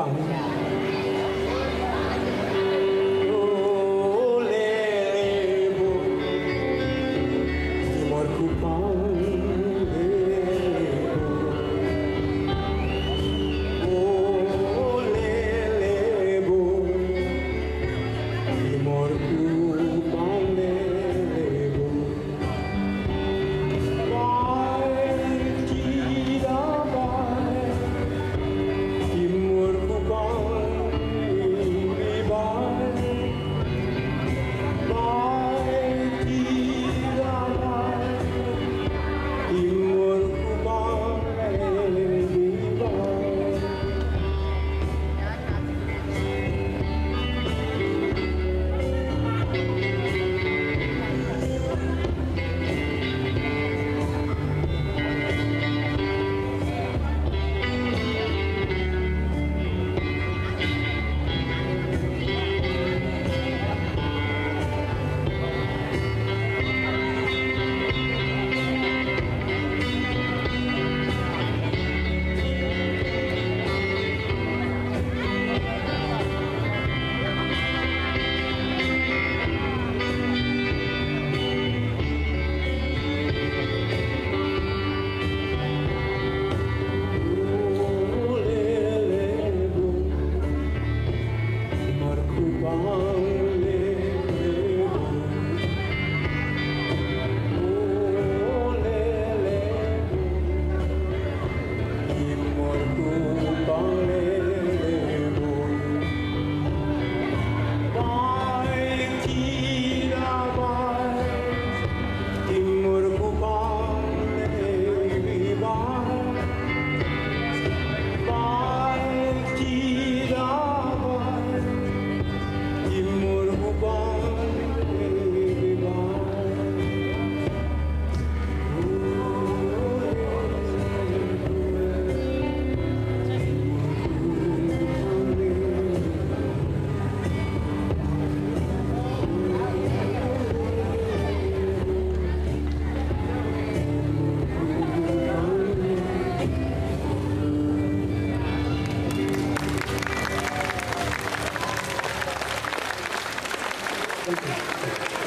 等 Oh. どうですか?